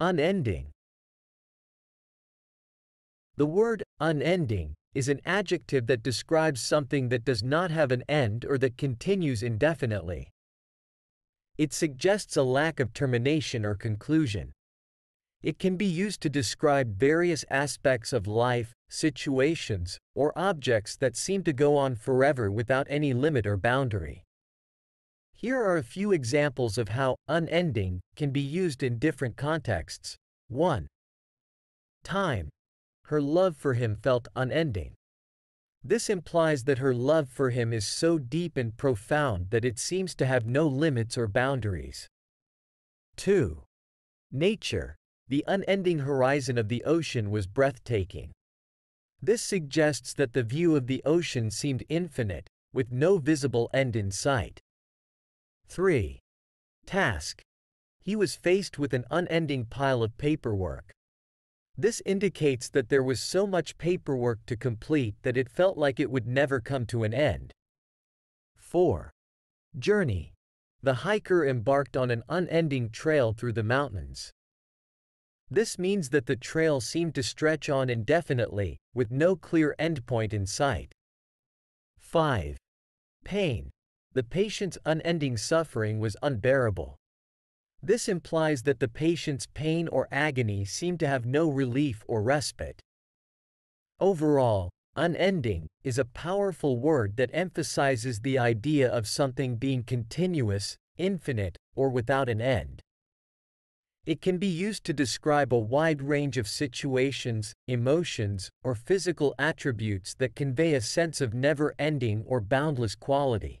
Unending. The word unending is an adjective that describes something that does not have an end or that continues indefinitely. It suggests a lack of termination or conclusion. It can be used to describe various aspects of life, situations, or objects that seem to go on forever without any limit or boundary. Here are a few examples of how unending can be used in different contexts. 1. Time. Her love for him felt unending. This implies that her love for him is so deep and profound that it seems to have no limits or boundaries. 2. Nature. The unending horizon of the ocean was breathtaking. This suggests that the view of the ocean seemed infinite, with no visible end in sight. 3. Task. He was faced with an unending pile of paperwork. This indicates that there was so much paperwork to complete that it felt like it would never come to an end. 4. Journey. The hiker embarked on an unending trail through the mountains. This means that the trail seemed to stretch on indefinitely, with no clear endpoint in sight. 5. Pain. The patient's unending suffering was unbearable. This implies that the patient's pain or agony seemed to have no relief or respite. Overall, unending is a powerful word that emphasizes the idea of something being continuous, infinite, or without an end. It can be used to describe a wide range of situations, emotions, or physical attributes that convey a sense of never-ending or boundless quality.